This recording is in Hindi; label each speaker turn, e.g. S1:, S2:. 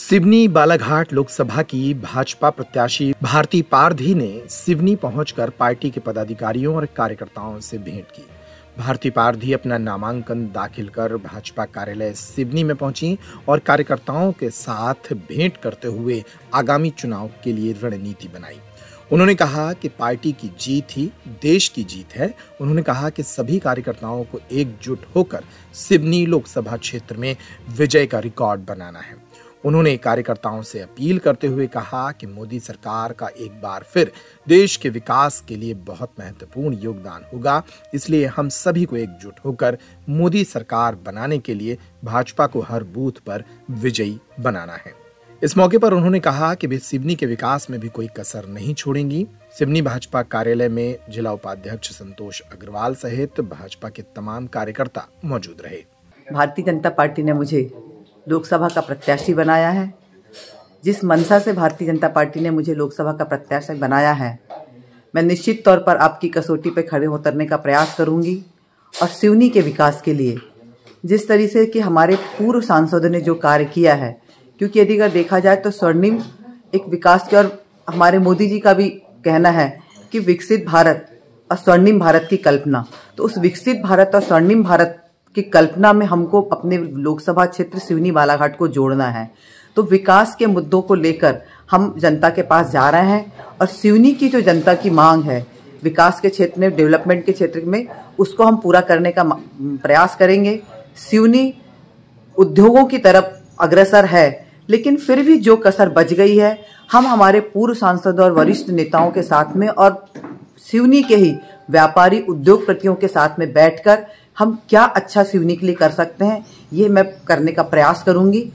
S1: सिवनी बालाघाट लोकसभा की भाजपा प्रत्याशी भारती पारधी ने सिवनी पहुंचकर पार्टी के पदाधिकारियों और कार्यकर्ताओं से भेंट की। भारती पारधी अपना नामांकन दाखिल कर भाजपा कार्यालय सिवनी में पहुँची और कार्यकर्ताओं के साथ भेंट करते हुए आगामी चुनाव के लिए रणनीति बनाई। उन्होंने कहा कि पार्टी की जीत ही देश की जीत है। उन्होंने कहा कि सभी कार्यकर्ताओं को एकजुट होकर सिवनी लोकसभा क्षेत्र में विजय का रिकॉर्ड बनाना है। उन्होंने कार्यकर्ताओं से अपील करते हुए कहा कि मोदी सरकार का एक बार फिर देश के विकास के लिए बहुत महत्वपूर्ण योगदान होगा। इसलिए हम सभी को एकजुट होकर मोदी सरकार बनाने के लिए भाजपा को हर बूथ पर विजयी बनाना है। इस मौके पर उन्होंने कहा कि वे सिवनी के विकास में भी कोई कसर नहीं छोड़ेंगी। सिवनी भाजपा कार्यालय में जिला उपाध्यक्ष संतोष अग्रवाल सहित भाजपा के तमाम कार्यकर्ता मौजूद रहे।
S2: भारतीय जनता पार्टी ने मुझे लोकसभा का प्रत्याशी बनाया है। जिस मनसा से भारतीय जनता पार्टी ने मुझे लोकसभा का प्रत्याशी बनाया है, मैं निश्चित तौर पर आपकी कसौटी पर खड़े उतरने का प्रयास करूँगी और सिवनी के विकास के लिए। जिस तरीके से कि हमारे पूर्व सांसदों ने जो कार्य किया है, क्योंकि यदि अगर देखा जाए तो स्वर्णिम एक विकास की और हमारे मोदी जी का भी कहना है कि विकसित भारत और स्वर्णिम भारत की कल्पना। तो उस विकसित भारत और स्वर्णिम भारत की कल्पना में हमको अपने लोकसभा क्षेत्र सिवनी बालाघाट को जोड़ना है। तो विकास के मुद्दों को लेकर हम जनता के पास जा रहे हैं और सिवनी की जो जनता की मांग है, विकास के क्षेत्र में, डेवलपमेंट के क्षेत्र में, उसको हम पूरा करने का प्रयास करेंगे। सिवनी उद्योगों की तरफ़ अग्रसर है, लेकिन फिर भी जो कसर बच गई है, हम हमारे पूर्व सांसद और वरिष्ठ नेताओं के साथ में और सिवनी के ही व्यापारी उद्योगपतियों के साथ में बैठकर हम क्या अच्छा सिवनी के लिए कर सकते हैं, ये मैं करने का प्रयास करूँगी।